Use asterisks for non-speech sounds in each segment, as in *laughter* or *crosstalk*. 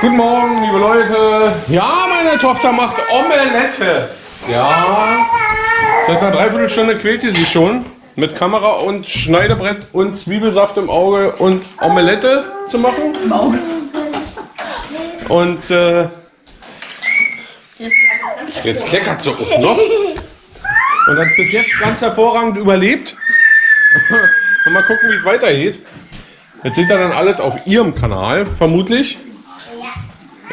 Guten Morgen, liebe Leute. Ja, meine Tochter macht Omelette. Ja. Seit einer Dreiviertelstunde quält sie sich schon. Mit Kamera und Schneidebrett und Zwiebelsaft im Auge und Omelette zu machen. Im Auge. Und äh, jetzt kleckert sie auch noch. Und hat bis jetzt ganz hervorragend überlebt. Und *laughs* mal gucken, wie es weitergeht. Jetzt seht ihr dann alles auf ihrem Kanal, vermutlich.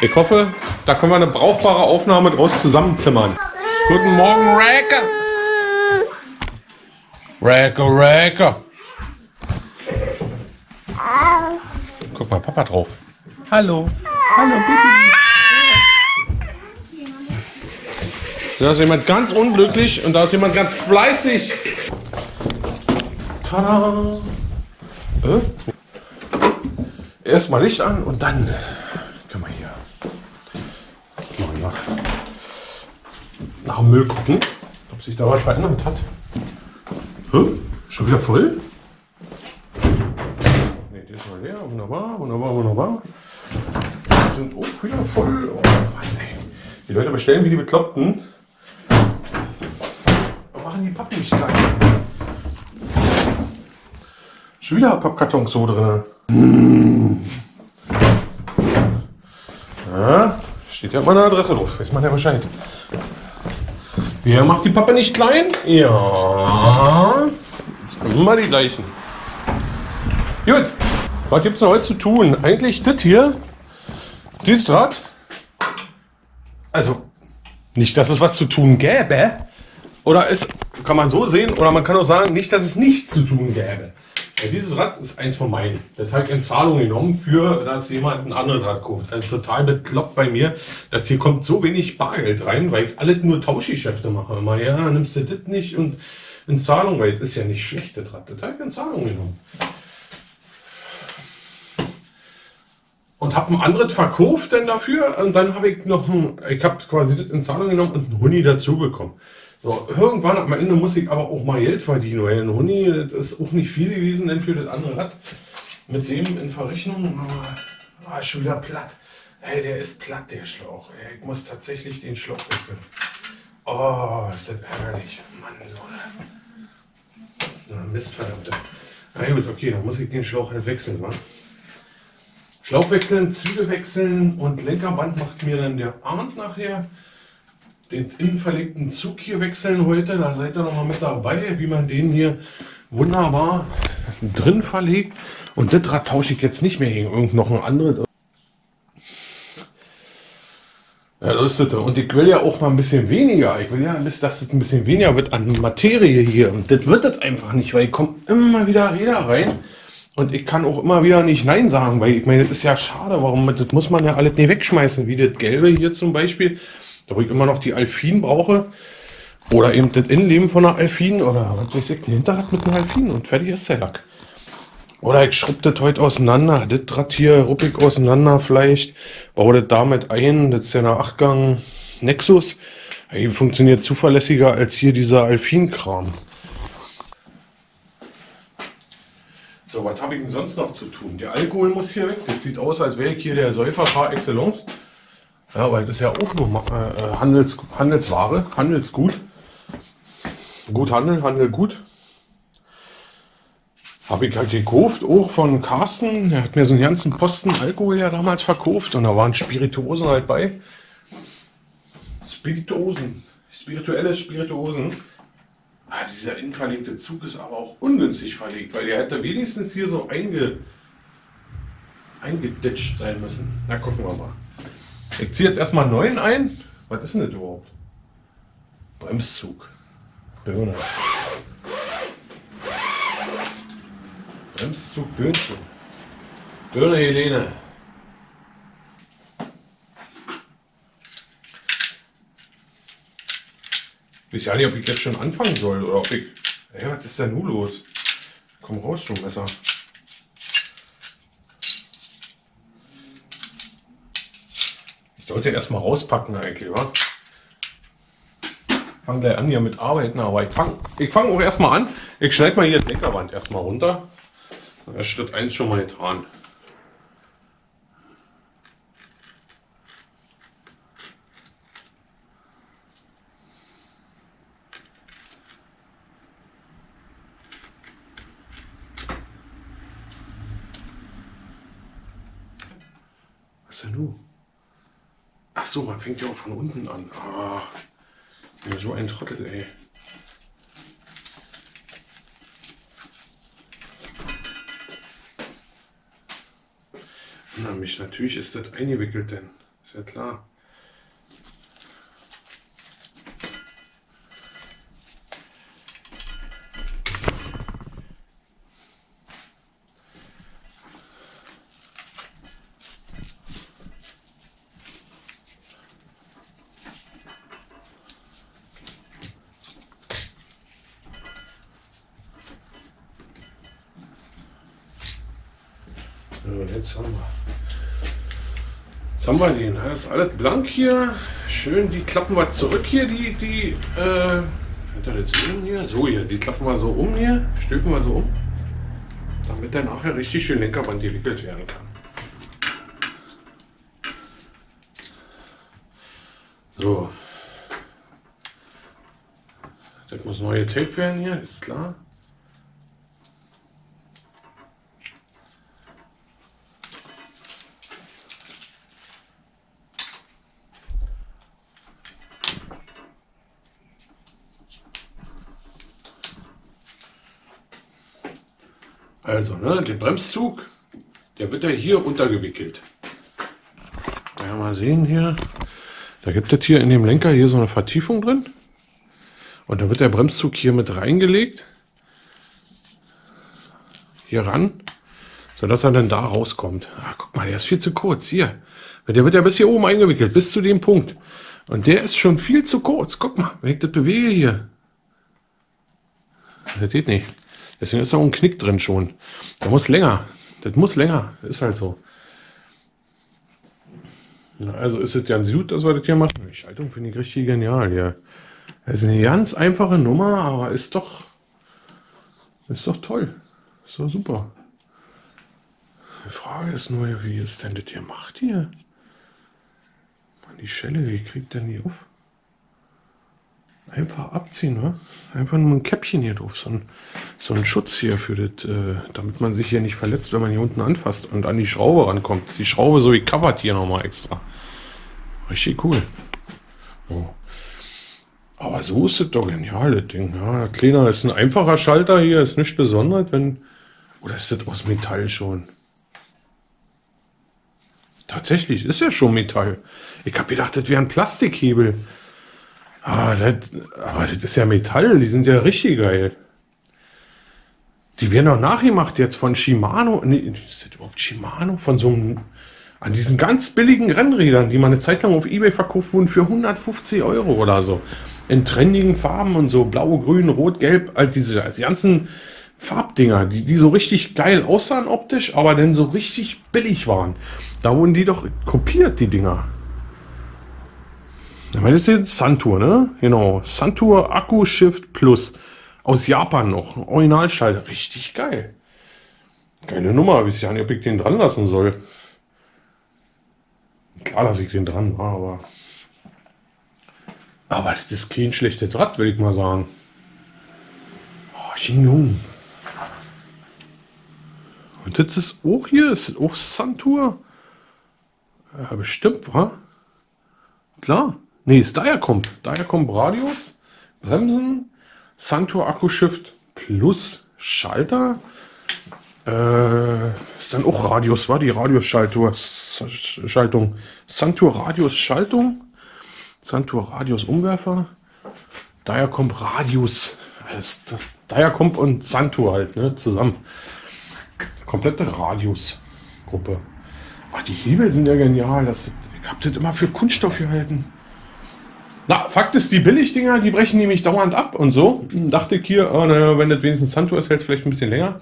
Ich hoffe, da können wir eine brauchbare Aufnahme draus zusammenzimmern. Guten Morgen, Räke. Räke, Räke. Guck mal, Papa drauf. Hallo. Hallo, Baby. Da ist jemand ganz unglücklich und da ist jemand ganz fleißig. Tada. Äh? Erstmal Licht an und dann können wir hier mal nach, nach dem Müll gucken, ob sich da was verändert hat. Hä? Schon wieder voll? Ne, die ist mal leer. Wunderbar, wunderbar, wunderbar. Die sind auch wieder voll. Oh Mann. Die Leute bestellen wie die Bekloppten. Und machen die Pappen nicht klein. Schon wieder Pappkartons so drin. Ja, steht ja meine Adresse drauf. Weiß man ja Bescheid. Wer macht die Pappe nicht klein? Ja. Jetzt immer die gleichen. Gut. Was gibt's denn heute zu tun? Eigentlich das hier. Dieses Rad. Also, nicht, dass es was zu tun gäbe. Oder es kann man so sehen, oder man kann auch sagen, nicht, dass es nichts zu tun gäbe. Ja, dieses Rad ist eins von meinen. Das habe ich in Zahlung genommen, für dass jemand ein anderes Rad kauft. Das ist total bekloppt bei mir, dass hier kommt so wenig Bargeld rein, weil ich alles nur Tauschgeschäfte mache. Immer, ja, nimmst du das nicht und in Zahlung, weil das ist ja nicht schlecht, das Rad. Das habe ich in Zahlung genommen. Und habe ein anderes verkauft dann dafür und dann habe ich noch ein, ich habe quasi das in Zahlung genommen und einen Huni dazu bekommen. So, irgendwann am Ende muss ich aber auch mal Geld verdienen, weil ein Huni, das ist auch nicht viel gewesen, denn für das andere Rad. Mit dem in Verrechnung, ah, schon wieder platt. Ey, der ist platt, der Schlauch. Ey, ich muss tatsächlich den Schlauch wechseln. Oh, ist das ärgerlich. Mann, so eine Mist, verdammte. Na gut, okay, dann muss ich den Schlauch halt wechseln, wa? Schlauch wechseln, Züge wechseln und Lenkerband macht mir dann der Arndt nachher den innen verlegten Zug hier wechseln heute. Da seid ihr noch mal mit dabei, wie man den hier wunderbar drin verlegt. Und das Rad tausche ich jetzt nicht mehr gegen irgend noch ein anderes. Ja, das ist das. Und ich will ja auch mal ein bisschen weniger. Ich will ja, dass das ein bisschen weniger wird an Materie hier. Und das wird das einfach nicht, weil ich komme immer wieder Räder rein. Und ich kann auch immer wieder nicht Nein sagen, weil ich meine, das ist ja schade. Warum? Das muss man ja alles nicht wegschmeißen. Wie das Gelbe hier zum Beispiel wo ich immer noch die Alfin brauche. Oder eben das Innenleben von einer Alfin oder was weiß ich, ein Hinterrad mit einer Alfin und fertig ist der Lack. Oder ich schrubb das heute auseinander, das Rad hier ruppig auseinander vielleicht, baue das damit ein, das ist ja eine Achtgang Nexus. Die funktioniert zuverlässiger als hier dieser Alfin-Kram. So, was habe ich denn sonst noch zu tun? Der Alkohol muss hier weg. Das sieht aus, als wäre ich hier der Säufer par excellence. Ja, weil das ist ja auch nur äh, Handels, Handelsware, Handelsgut. Gut Handel, Handel gut. Habe ich halt gekauft, auch von Carsten. Er hat mir so einen ganzen Posten Alkohol ja damals verkauft und da waren Spirituosen halt bei. Spirituosen, spirituelle Spirituosen. Ah, dieser innen verlegte Zug ist aber auch ungünstig verlegt, weil der hätte wenigstens hier so einge, eingeditscht sein müssen. Na, gucken wir mal. Ich ziehe jetzt erstmal einen neuen ein. Was ist denn das überhaupt? Bremszug. Birne. Bremszug Böhnchen. Birne Helene. Ich weiß ja nicht, ob ich jetzt schon anfangen soll oder ob ich. Hey, was ist denn nun los? Komm raus, du Messer. Sollte erstmal rauspacken eigentlich, wa? Fang gleich an hier mit Arbeiten, aber ich fange ich fang auch erstmal an. Ich schneide mal hier das Deckerband erstmal runter. Das ist Schritt 1 schon mal getan. Was denn du? Ach so, man fängt ja auch von unten an. Ah, ja, so ein Trottel, ey. Na, mich natürlich ist das eingewickelt, denn ist ja klar. Jetzt haben wir. Jetzt haben wir den. Das ist alles blank hier. Schön, die klappen wir zurück hier, die, die, äh, hier? So hier, die klappen wir so um hier, stülpen wir so um, damit der nachher richtig schön Lenkerband gewickelt werden kann. So. Das muss neu getaped werden hier, ist klar. Also, ne, der Bremszug, der wird ja hier untergewickelt. Ja, mal sehen hier. Da gibt es hier in dem Lenker hier so eine Vertiefung drin. Und da wird der Bremszug hier mit reingelegt. Hier ran. Sodass er dann da rauskommt. Ach, guck mal, der ist viel zu kurz. Hier. Der wird ja bis hier oben eingewickelt. Bis zu dem Punkt. Und der ist schon viel zu kurz. Guck mal, wenn ich das bewege hier. Das geht nicht. Deswegen ist da auch ein Knick drin schon. Der muss länger. Das muss länger. Ist halt so. Na, also ist es ganz gut, dass wir das hier machen. Die Schaltung finde ich richtig genial hier. Das ist eine ganz einfache Nummer, aber ist doch, ist doch toll. Ist doch super. Die Frage ist nur, wie ist denn das hier macht hier? Die Schelle, wie kriegt denn die auf? Einfach abziehen, ne? Einfach nur ein Käppchen hier drauf, so ein, so ein Schutz hier für das, äh, damit man sich hier nicht verletzt, wenn man hier unten anfasst und an die Schraube rankommt. Die Schraube so gecovert hier nochmal extra. Richtig cool. Oh. Aber so ist es doch genial, das Ding. Ja, Kleiner ist ein einfacher Schalter hier, ist nicht besonders, wenn. Oder ist das aus Metall schon? Tatsächlich, ist ja schon Metall. Ich habe gedacht, das wäre ein Plastikhebel. Ah, das, aber das ist ja Metall, die sind ja richtig geil. Die werden auch nachgemacht jetzt von Shimano. Nee, ist das überhaupt Shimano? Von so einem. An diesen ganz billigen Rennrädern, die mal eine Zeit lang auf Ebay verkauft wurden für 150 Euro oder so. In trendigen Farben und so blau, grün, rot, gelb. All diese die ganzen Farbdinger, die, die so richtig geil aussahen optisch, aber dann so richtig billig waren. Da wurden die doch kopiert, die Dinger. Meine, das ist jetzt Santur, ne? Genau. Santur Akku Shift Plus. Aus Japan noch. Originalschalter. Richtig geil. Geile Nummer. Wisst ihr nicht, ob ich den dran lassen soll. Klar lasse ich den dran, aber. Aber das ist kein schlechtes Rad, will ich mal sagen. Oh, Xingyong. Und das ist auch hier, ist das auch Santur? Ja, bestimmt, wa? Klar. Nee, ist. Daher kommt Radius, Bremsen, Santur Akkushift plus Schalter. Äh, ist dann auch Radius, war die Radius-Schaltung. Santur Radius Schaltung. Santur Radius Umwerfer. Kommt Radius. Das, das, kommt und Santur halt, ne, zusammen. Komplette Radius-Gruppe. Ach, die Hebel sind ja genial. Das, ich hab das immer für Kunststoff gehalten. Na, Fakt ist, die Billigdinger, die brechen nämlich dauernd ab und so. Dachte ich hier, oh, naja, wenn das wenigstens Santur ist, hält es vielleicht ein bisschen länger.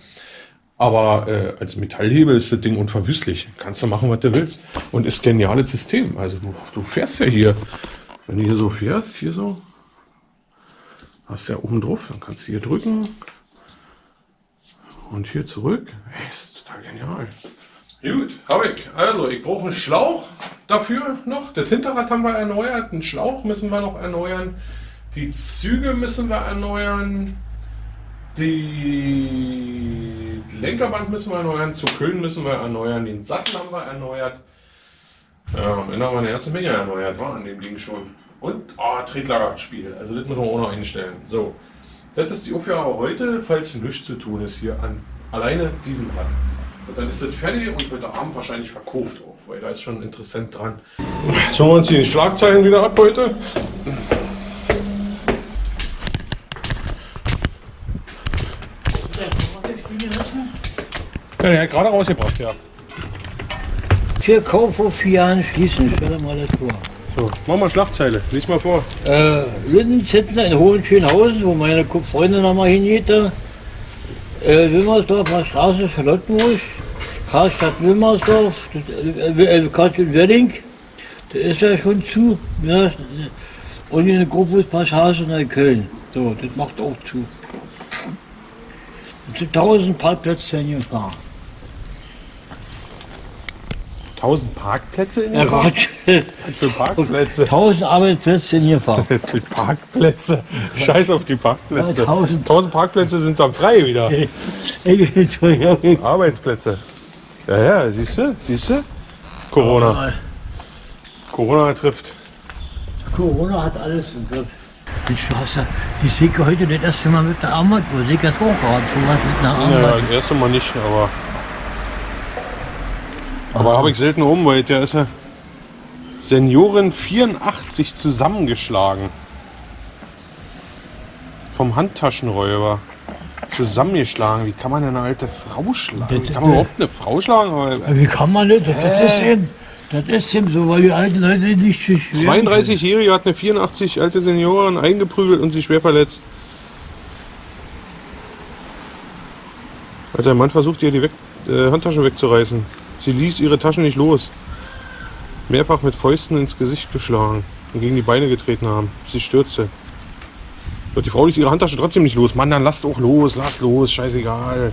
Aber äh, als Metallhebel ist das Ding unverwüstlich. Kannst du machen, was du willst. Und ist geniales System. Also du, du fährst ja hier, wenn du hier so fährst, hier so, hast ja oben drauf, dann kannst du hier drücken und hier zurück. Hey, ist total genial. Gut, habe ich. Also, ich brauche einen Schlauch dafür noch. Das Hinterrad haben wir erneuert. Einen Schlauch müssen wir noch erneuern. Die Züge müssen wir erneuern. Die Lenkerband müssen wir erneuern. Zu Köln müssen wir erneuern. Den Sattel haben wir erneuert. Ja, am Ende haben wir eine ganze Menge erneuert, war an dem Ding schon. Und, ah, Tretlagerspiel. Also das müssen wir auch noch einstellen. So, das ist die Aufgabe heute, falls nichts zu tun ist hier an alleine diesem Rad. Und dann ist das fertig und heute Abend wahrscheinlich verkauft auch, weil da ist schon interessant dran. Jetzt holen wir uns die Schlagzeilen wieder ab heute. Ja, der hat gerade rausgebracht, ja. Für vier Jahren schließen, stell dir mal das vor. So, machen wir Schlagzeile. Lies mal vor. Äh, Lindenzittler in Hohenschönhausen, wo meine Freundin nochmal hingeht, da. Äh, Wilmersdorfer Straße, Charlottenburg. Karstadt Wilmersdorf, das, äh, äh, Karstadt Wedding. Da ist ja schon zu. Ja. Und in der Gruppuspassage nach Köln. So, das macht auch zu. Und zu 1000 Parkplätze hingefahren. 1000 Parkplätze in Ja, der Fahrt? Quatsch. Für Parkplätze. 1000 Arbeitsplätze hingefahren. *laughs* Für Parkplätze. Scheiß auf die Parkplätze. Ja, 1000. 1000 Parkplätze sind dann frei wieder. Arbeitsplätze. Ja, ja, siehst du? Siehst du? Corona. Corona trifft. Corona hat alles im Griff. Mensch, du hast ja die heute das erste Mal mit einer Armbanduhr. Sicke ist auch gehabt, sowas mit einer Ja, Armbanduhr. das erste Mal nicht, aber. Aber habe ich selten um, weil der ist ja Senioren 84 zusammengeschlagen. Vom Handtaschenräuber. Zusammengeschlagen. Wie kann man denn eine alte Frau schlagen? Wie kann man überhaupt eine Frau schlagen? Aber Wie kann man das? Das, das ist eben, das ist eben so, weil die alten Leute nicht sich wehren 32-Jährige hat eine 84 alte Seniorin eingeprügelt und sie schwer verletzt. Als ein Mann versucht, ihr die weg, äh, Handtaschen wegzureißen. Sie ließ ihre Taschen nicht los. Mehrfach mit Fäusten ins Gesicht geschlagen und gegen die Beine getreten haben. Sie stürzte. Doch die Frau ließ ihre Handtasche trotzdem nicht los. Mann, dann lasst auch los, lasst los, scheißegal.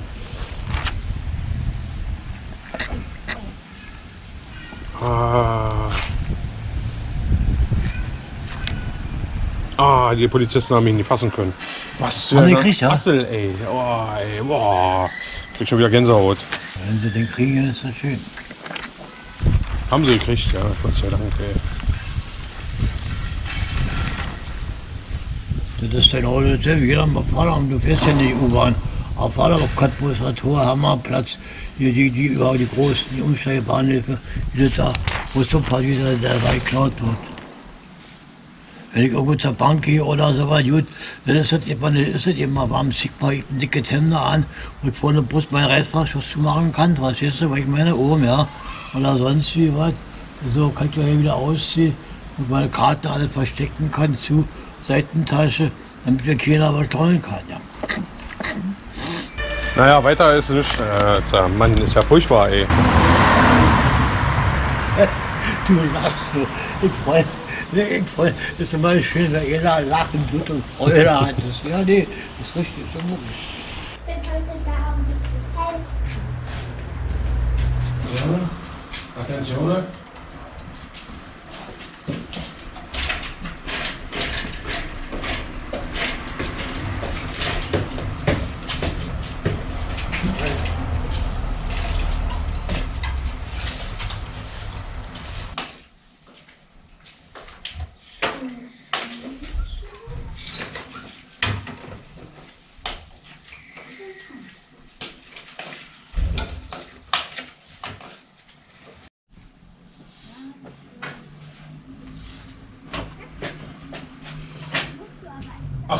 Ah. Ah, die Polizisten haben ihn nicht fassen können. Was für Haben die eine gekriegt, ja? Assel, ey. Oh, ey. Boah. Krieg schon wieder Gänsehaut. Wenn sie den kriegen, ist das schön. Haben sie gekriegt, ja. Gott sei Dank, ey. Das ist dein Auto. Jeder mal fahren, du fährst ja die U-Bahn. Auf Cottbus, Tor, Hammerplatz, hier die, die über die großen die Umsteigebahnhöfe, die da, wo so ein paar wieder der da geklaut wird. Wenn ich irgendwo zur Bank gehe oder so was, gut, dann ist das immer, ist das immer warm, zieh mal ein dickes Hemd an und vorne Brust meinen Reißverschluss zumachen kann, was weißt du, weil ich meine oben, ja, oder sonst wie was. So kann ich ja hier wieder ausziehen und meine Karten alle verstecken kann zu Seitentasche, damit mir keiner was klauen kann, ja. Naja, weiter ist nicht. Äh, Mann, ist ja furchtbar, ey. *laughs* Du lachst so. Ich freue ich freu, das ist immer schön, wenn jeder lachen tut und Freude *laughs* hat. Das, ja, nee, das ist richtig. So gut. bin heute da, um dir zu helfen. Attenzione.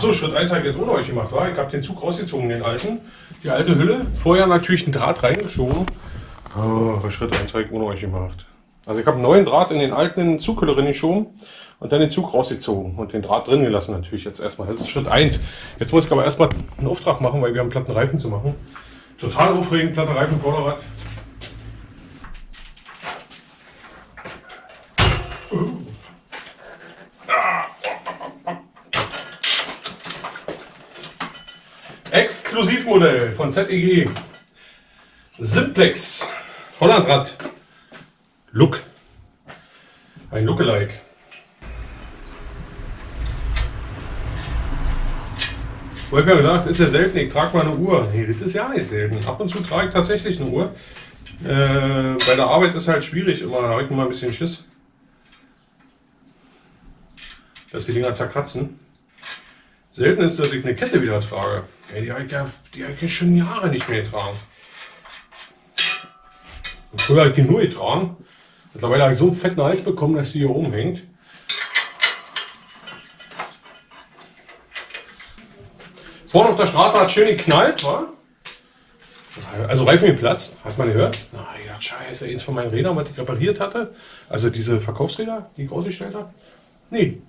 Achso, Schritt 1 habe ich jetzt ohne euch gemacht, war? Ich habe den Zug rausgezogen, den alten. Die alte Hülle. Vorher natürlich einen Draht reingeschoben. Oh, Schritt 1 habe ich ohne euch gemacht. Also ich habe einen neuen Draht in den alten Zughülle reingeschoben und dann den Zug rausgezogen und den Draht drin gelassen natürlich jetzt erstmal. Das ist Schritt 1. Jetzt muss ich aber erstmal einen Auftrag machen, weil wir haben platten Reifen zu machen. Total aufregend, platte Reifen, Vorderrad. Exklusivmodell von ZEG. Simplex. Hollandrad. Look. Ein Lookalike. Wolfgang gesagt, ist ja selten, ich trage mal eine Uhr. Nee, das ist ja nicht selten. Ab und zu trage ich tatsächlich eine Uhr. Äh, bei der Arbeit ist halt schwierig immer, da habe ich immer ein bisschen Schiss. Dass die Dinger zerkratzen. Selten ist, dass ich eine Kette wieder trage. Ey, die habe ich, ja, die hab ich schon Jahre nicht mehr getragen. Und früher habe ich die nur getragen. Mittlerweile habe ich so einen fetten Hals bekommen, dass sie hier oben hängt. Vorne auf der Straße hat schön geknallt, war? Also Reifen geplatzt, hat man gehört. Na ja, scheiße, eins von meinen Rädern, was ich repariert hatte. Also diese Verkaufsräder, die ich ausgestellt habe. Nee,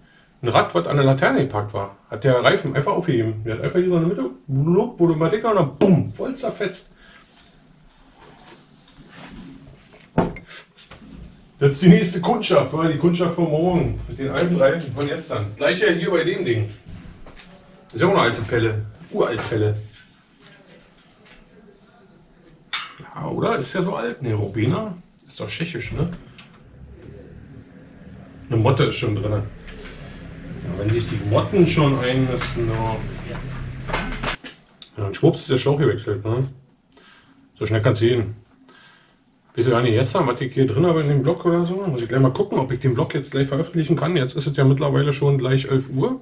ein Rad, was an der Laterne gepackt war, hat der Reifen einfach aufgegeben. Der hat einfach hier so in der Mitte, wurde mal dicker und dann bumm, voll zerfetzt. Das ist die nächste Kundschaft, oder die Kundschaft von morgen mit den alten Reifen von gestern. Gleiche hier bei dem Ding. Ist ja auch eine alte Pelle, uralt Pelle. Ja, oder? Ist ja so alt. Ne, Robena ist doch tschechisch, ne? Eine Motte ist schon drin. Ja, wenn sich die Motten schon einnisten, ja. ja, dann schwupps ist der Schlauch gewechselt, ne? So schnell kannst du gehen. Wisst ihr gar nicht jetzt haben, was ich hier drin habe in dem Blog oder so? Muss ich gleich mal gucken, ob ich den Blog jetzt gleich veröffentlichen kann. Jetzt ist es ja mittlerweile schon gleich 11 Uhr.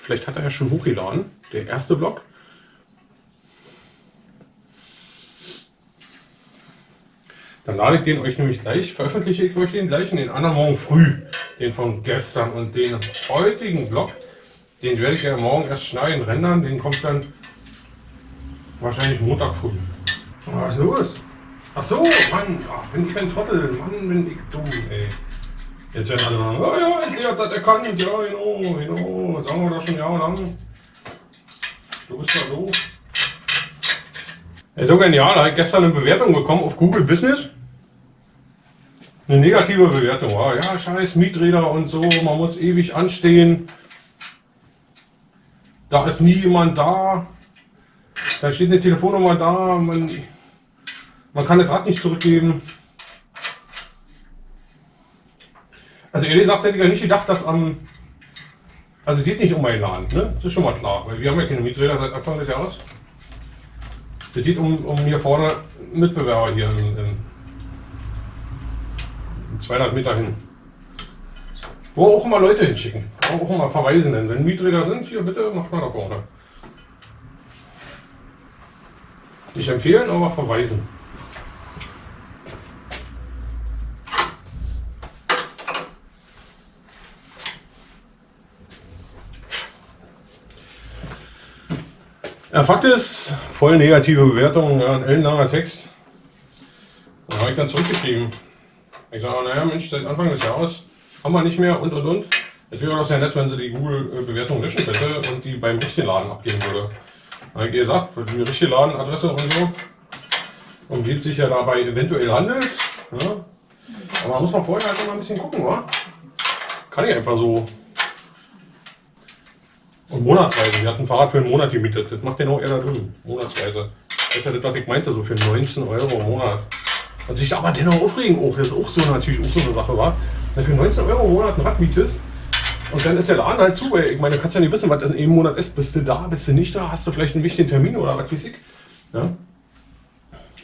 Vielleicht hat er ja schon hochgeladen, der erste Blog. Dann lade ich den euch nämlich gleich, veröffentliche ich euch den gleich in den anderen morgen früh. Den von gestern und den heutigen Blog. Den werde ich ja morgen erst schneiden, rendern. Den kommt dann wahrscheinlich Montag früh. Was ist los? Ach so, Mann, ach, bin ich ein Trottel, Mann, bin ich dumm, ey. Jetzt werden alle sagen, oh ja, endlich hat das erkannt, ja, genau, genau, sagen wir das schon jahrelang. Du bist ja so. Ey, so genial, da habe ich gestern eine Bewertung bekommen auf Google Business. Eine negative Bewertung, oh, ja, scheiß Mieträder und so, man muss ewig anstehen. Da ist nie jemand da. Da steht eine Telefonnummer da, man man kann das Rad nicht zurückgeben. Also ehrlich gesagt hätte ich ja nicht gedacht, dass am... Also geht nicht um meinen Laden, ne? Das ist schon mal klar, weil wir haben ja keine Mieträder seit Anfang des Jahres. Es geht um, um hier vorne Mitbewerber hier in, in 200 Meter hin. Wo auch immer Leute hinschicken, wo auch immer verweisen. Denn wenn Mieträder sind, hier bitte macht mal da vorne. Nicht empfehlen, aber verweisen. Ja, Fakt ist, voll negative Bewertung, ja, ein ellenlanger Text. Da habe ich dann zurückgeschrieben. Ich sage, naja Mensch, seit Anfang des Jahres haben wir nicht mehr und und und. Es wäre doch sehr nett, wenn sie die Google-Bewertung löschen könnte und die beim richtigen Laden abgeben würde. Ich gesagt, die richtige Ladenadresse und so, um die es sich ja dabei eventuell handelt. Ja. Aber da muss man vorher halt immer ein bisschen gucken, wa? Kann ich einfach so und monatsweise. Wir hatten ein Fahrrad für einen Monat gemietet. Das macht den auch eher da drüben. Monatsweise. Das ist ja das, was ich meinte, so für 19 Euro im Monat. Und sich aber dennoch aufregen auch, das ist auch so natürlich auch so eine Sache war. Wenn du für 19 Euro im Monat ein Rad mietest und dann ist der Laden halt zu, weil ich meine, du kannst ja nicht wissen, was in einem Monat ist. Bist du da, bist du nicht da, hast du vielleicht einen wichtigen Termin oder was weiß ich. Ja?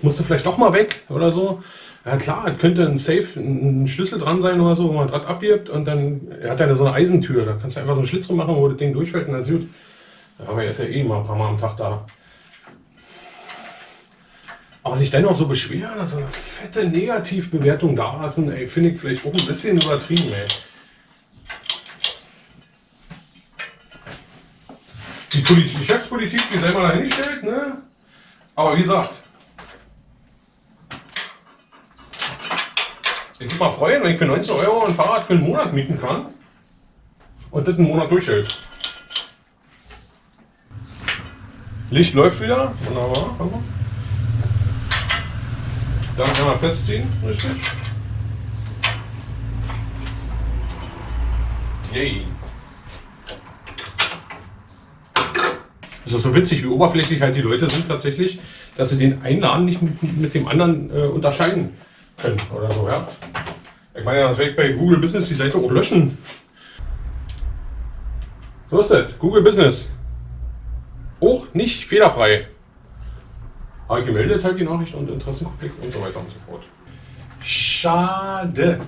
Musst du vielleicht doch mal weg oder so. Ja klar, könnte ein Safe, ein Schlüssel dran sein oder so, wo man Draht abgibt und dann, er hat ja so eine Eisentür, da kannst du einfach so einen Schlitz machen, wo das Ding durchfällt und das ist gut. Aber er ist ja eh immer ein paar Mal am Tag da. Aber sich dennoch so beschweren, also eine fette Negativbewertung da lassen, ey, finde ich vielleicht auch ein bisschen übertrieben, ey. Die Geschäftspolitik, die mal dahingestellt, ne? Aber wie gesagt, Ich würde mal freuen, wenn ich für 19 Euro ein Fahrrad für einen Monat mieten kann und das einen Monat durchhält. Licht läuft wieder, wunderbar. Dann einmal festziehen, richtig. Yay. Es ist so witzig, wie oberflächlich halt die Leute sind tatsächlich, dass sie den einen Laden nicht mit, dem anderen äh, unterscheiden können oder so, ja. Ich meine, das werde bei Google Business die Seite auch löschen. So ist es. Google Business. Auch nicht fehlerfrei. Aber gemeldet halt die Nachricht und Interessenkonflikt und so weiter und so fort. Schade,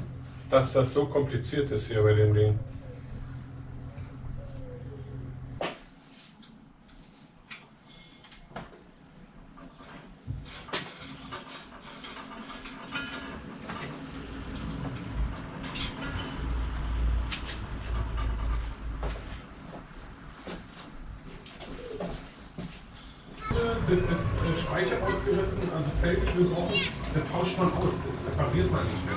dass das so kompliziert ist hier bei dem Ding. Das ist äh, Speicher ausgerissen, also Feld gebrochen, das tauscht man aus, das repariert man nicht mehr.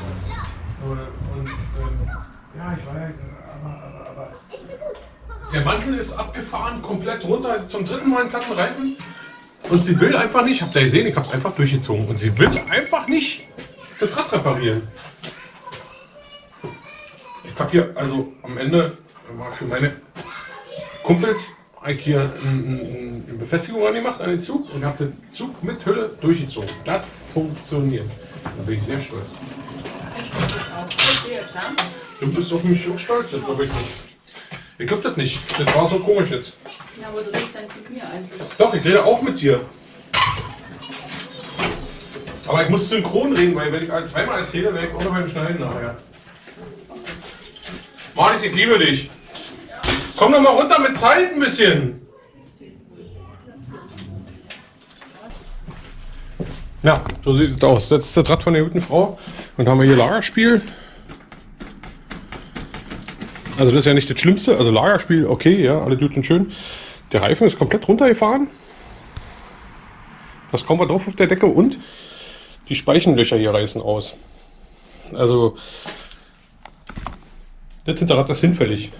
Äh, Und ähm, ja, ich weiß, aber, aber, aber. Der Mantel ist abgefahren, komplett runter, also zum dritten Mal einen platten Reifen. Und sie will einfach nicht, habt ihr gesehen, ich hab's einfach durchgezogen. Und sie will einfach nicht das Rad reparieren. Ich hab hier also am Ende mal für meine Kumpels ein- eine Befestigung angemacht an den Zug und habe den Zug mit Hülle durchgezogen. Das funktioniert. Da bin ich sehr stolz. Du bist auf mich auch stolz, das glaube ich nicht. Ich glaube das nicht. Das war so komisch jetzt. Ja, aber du redest dann mit mir eigentlich. Doch, ich rede auch mit dir. Aber ich muss synchron reden, weil wenn ich zweimal erzähle, werde ich auch noch beim Schneiden nachher. Marlies, ich liebe dich. Komm doch mal runter mit Zeit ein bisschen. Ja, so sieht es aus. Das ist das Rad von der guten Frau. Und haben wir hier Lagerspiel. Also das ist ja nicht das Schlimmste. Also Lagerspiel, okay, ja, alle gut und schön. Der Reifen ist komplett runtergefahren. Das kommen wir drauf auf der Decke und die Speichenlöcher hier reißen aus. Also das Hinterrad ist hinfällig.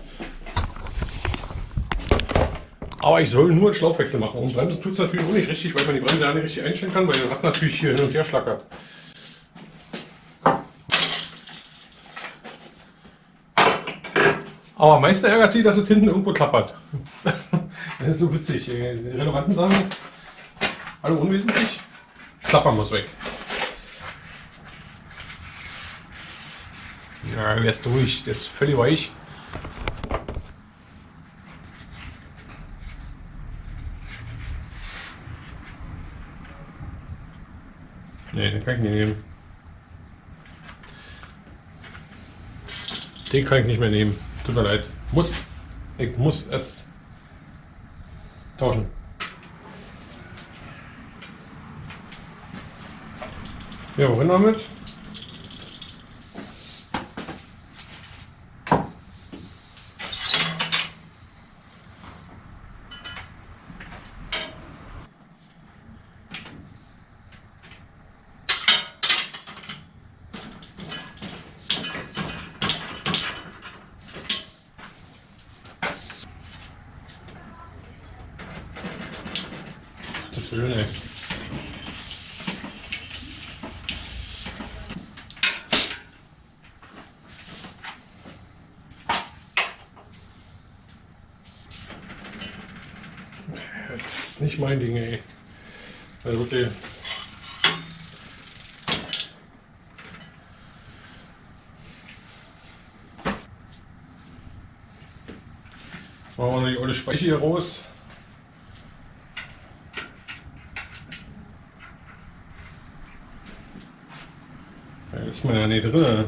Aber ich soll nur einen Schlauchwechsel machen. Und Bremsen tut es natürlich auch nicht richtig, weil man die Bremse ja nicht richtig einstellen kann, weil das Rad natürlich hier hin und her schlackert. Aber am meisten ärgert sie, dass es hinten irgendwo klappert. *laughs* das ist so witzig. Die relevanten Sachen, alle unwesentlich. Klappern muss weg. Ja, der ist durch. Der ist völlig weich. Nee, den kann ich nicht nehmen. Den kann ich nicht mehr nehmen. Tut mir leid. Muss. Ich muss es tauschen. Ja, wohin damit? Das Schöne. ey. Das ist nicht mein Ding, ey. Also wirklich. Machen Speiche hier raus. Da ist man ja nicht drin.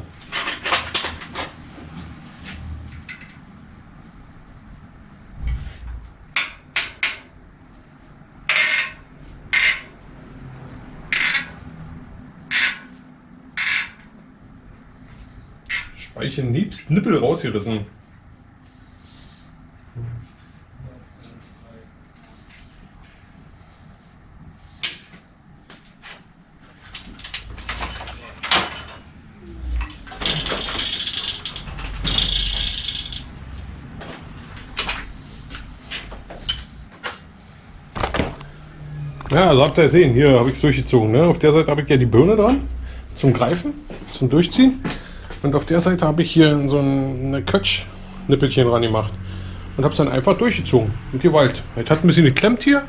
Speichen nebst Nippel rausgerissen. Ja, also habt ihr gesehen, hier habe ich es durchgezogen. Ne? Auf der Seite habe ich ja die Birne dran zum Greifen, zum Durchziehen. Und auf der Seite habe ich hier so ein Quetschnippelchen ran gemacht. Und habe es dann einfach durchgezogen. Mit Gewalt. Es hat ein bisschen geklemmt hier.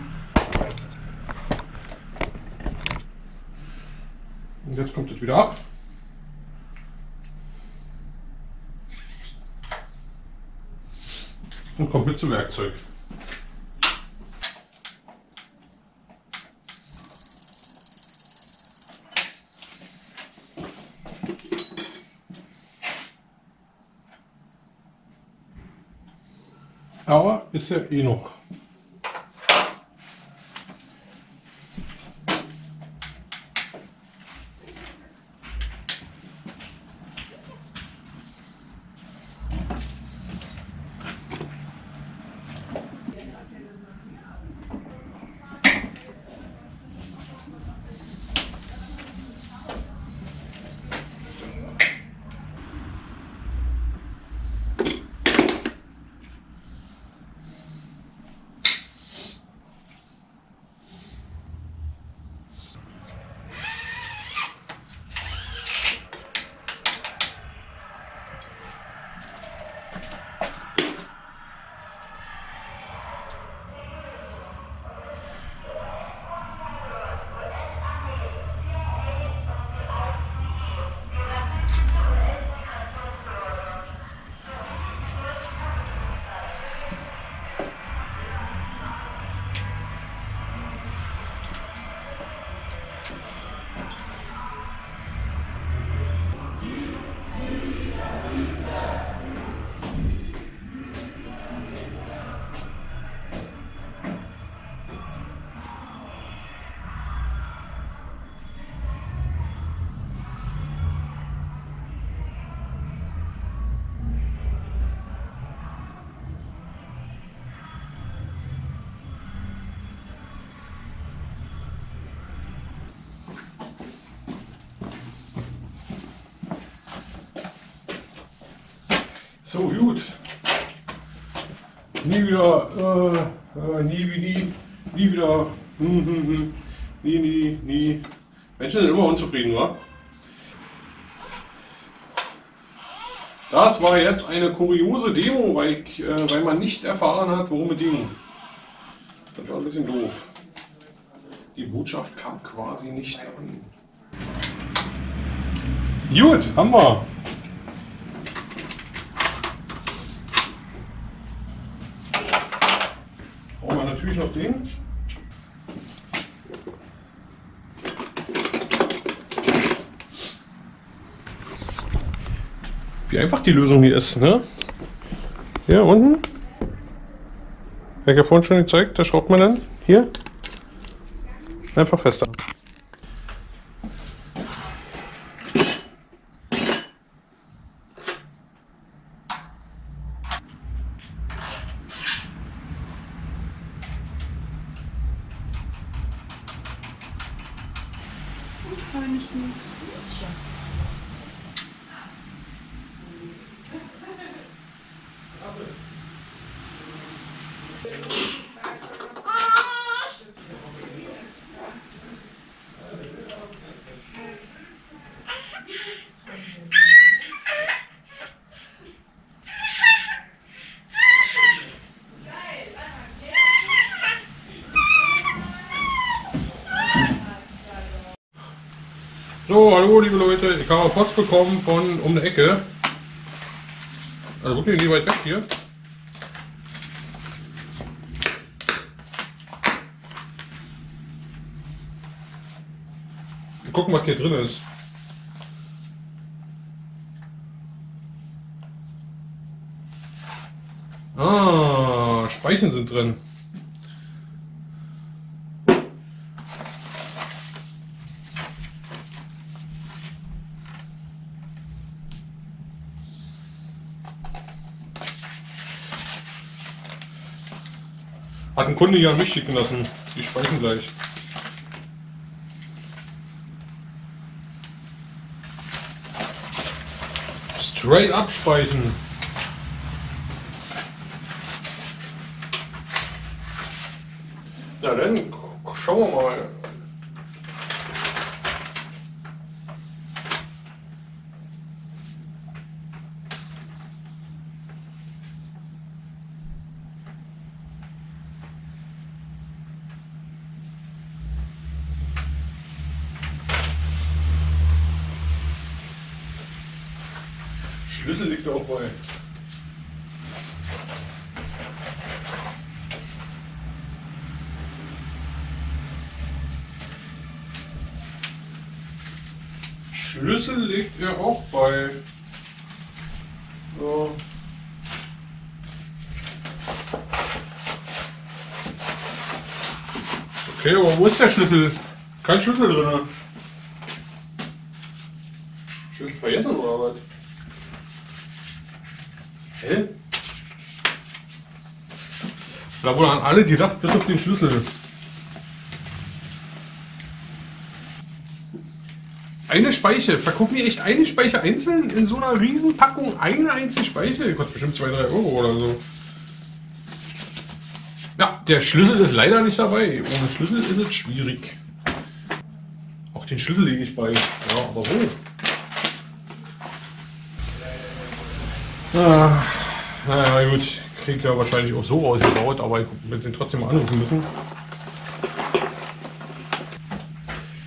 Und jetzt kommt es wieder ab. Und kommt mit zu Werkzeug. Aber ist ja eh noch. So, gut. Nie wieder, äh, äh, nie wie nie, nie wieder, hm, hm, hm, nie, nie, nie. Menschen sind immer unzufrieden, wa? Das war jetzt eine kuriose Demo, weil, ich, äh, weil man nicht erfahren hat, worum es ging. Das war ein bisschen doof. Die Botschaft kam quasi nicht an. Gut, haben wir. Natürlich noch den. Wie einfach die Lösung hier ist, ne? Hier unten. Hab ich ja vorhin schon gezeigt, da schraubt man dann hier einfach fester. Hallo liebe Leute, ich habe Post bekommen von um die Ecke. Also wirklich nicht weit weg hier. Wir gucken, was hier drin ist. Ah, Speichen sind drin. Kunde hier an mich schicken lassen. Die speichern gleich. Straight up speichern. Na dann, schauen wir mal. ich dabei. Schlüssel legt er auch bei. Ja. Okay, aber wo ist der Schlüssel? Kein Schlüssel drin. Schlüssel vergessen oder was? Da wurde an alle gedacht, bis auf den Schlüssel. Eine Speiche. Verkaufen die echt eine Speiche einzeln in so einer Riesenpackung? Eine einzige Speiche? Die kostet bestimmt 2, 3 Euro oder so. Ja, der Schlüssel ist leider nicht dabei. Ohne Schlüssel ist es schwierig. Auch den Schlüssel lege ich bei. Ja, aber wo? Ah, naja, gut. Kriegt ja wahrscheinlich auch so rausgebaut, aber ich werde den trotzdem mal anrufen müssen.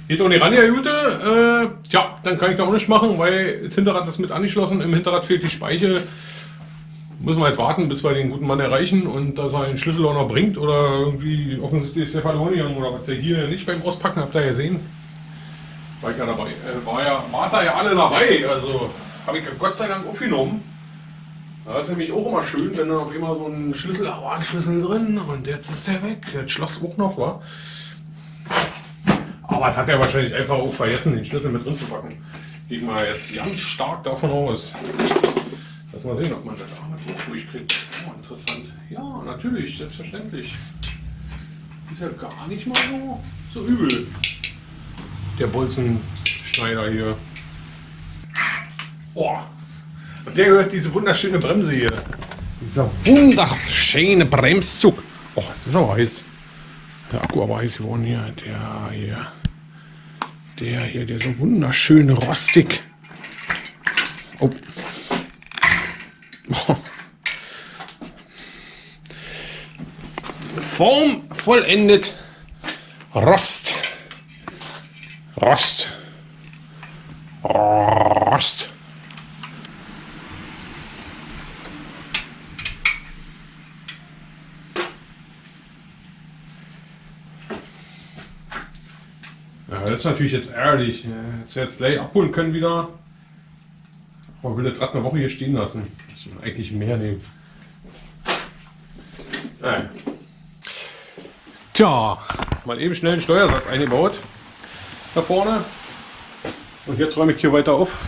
Geht auch nicht ran, Herr Jute. Äh, tja, dann kann ich da auch nicht machen, weil das Hinterrad ist mit angeschlossen. Im Hinterrad fehlt die Speiche. Müssen wir jetzt warten, bis wir den guten Mann erreichen und dass er den Schlüssel auch noch bringt oder irgendwie offensichtlich ist der gegangen oder was der hier nicht beim Auspacken, habt ihr ja gesehen. War ich ja dabei. Äh, war ja, war da ja alle dabei, also habe ich Gott sei Dank aufgenommen. Das ist nämlich auch immer schön, wenn dann auf einmal so ein Schlüssel, oh, ein Schlüssel drin und jetzt ist der weg. Das Schloss auch noch, war. Aber das hat er wahrscheinlich einfach auch vergessen, den Schlüssel mit drin zu packen. Gehe mal jetzt ganz stark davon aus. Lass mal sehen, ob man das auch durchkriegt. Oh, interessant. Ja, natürlich, selbstverständlich. Ist ja gar nicht mal so, so übel. Der Bolzenschneider hier. Boah. Und der gehört diese wunderschöne Bremse hier. Dieser wunderschöne Bremszug. Oh, das ist aber heiß. Der Akku aber heiß geworden hier. Der hier. Der hier, der so wunderschön rostig. Oh. oh. Form vollendet. Rost. Rost. Rost. Ja, das ist natürlich jetzt ärgerlich. Jetzt jetzt gleich abholen können wieder. Aber will das Rad eine Woche hier stehen lassen. Das man eigentlich mehr nehmen. Nein. Tja, mal eben schnell einen Steuersatz eingebaut. Da vorne. Und jetzt räume ich hier weiter auf.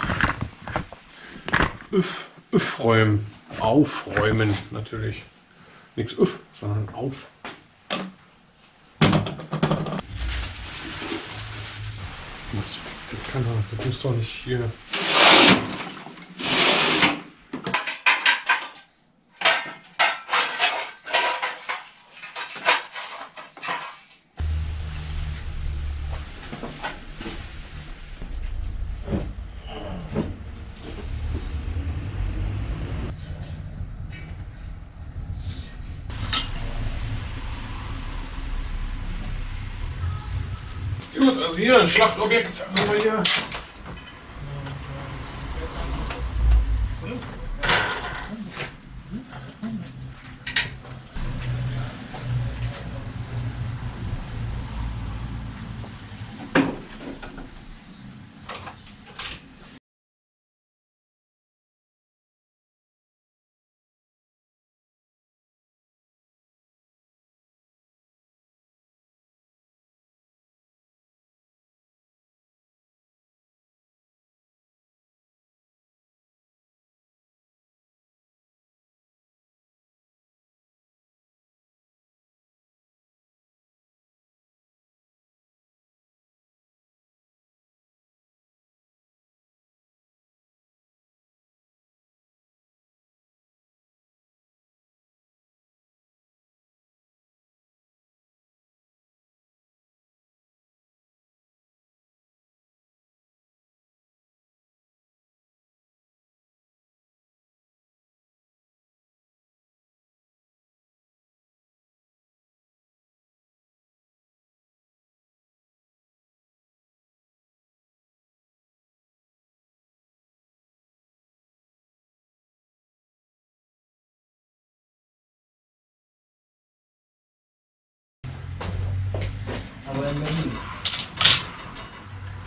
Öff, aufräumen. Aufräumen natürlich. Nichts öff, sondern auf. Das, das kann doch, das muss doch nicht hier. Gut, also hier ein Schlachtobjekt haben wir hier.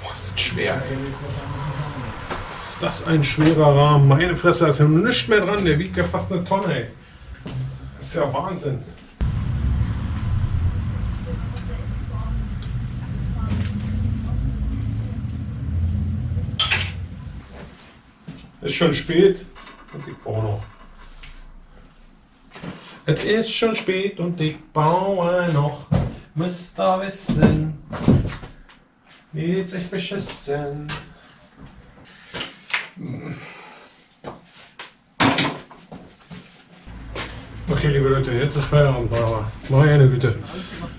Boah, ist das schwer, ey. Ist das ein schwerer Rahmen? Meine Fresse, da ist ja nichts mehr dran. Der wiegt ja fast eine Tonne, ey. Das ist ja Wahnsinn. Ist schon spät und ich baue noch. Es ist schon spät und ich baue noch. Müsst ihr wissen, geht's echt beschissen. Okay, liebe Leute, jetzt ist Feierabend. Aber meine Güte.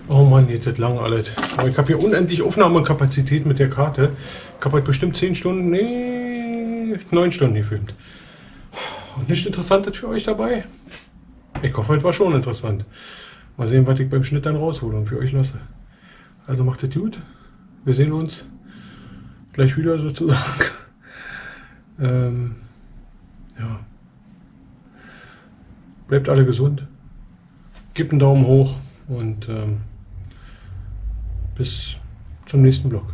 Oh Mann, geht das lang alles. Aber ich habe hier unendlich Aufnahmekapazität mit der Karte. Ich habe heute bestimmt 10 Stunden, nee, 9 Stunden gefilmt. Und nichts Interessantes für euch dabei? Ich hoffe, es war schon interessant. Mal sehen, was ich beim Schnitt dann raushole und für euch lasse. Also macht es gut. Wir sehen uns gleich wieder sozusagen. *laughs* ähm, ja. Bleibt alle gesund. Gebt einen Daumen hoch und ähm, bis zum nächsten Vlog.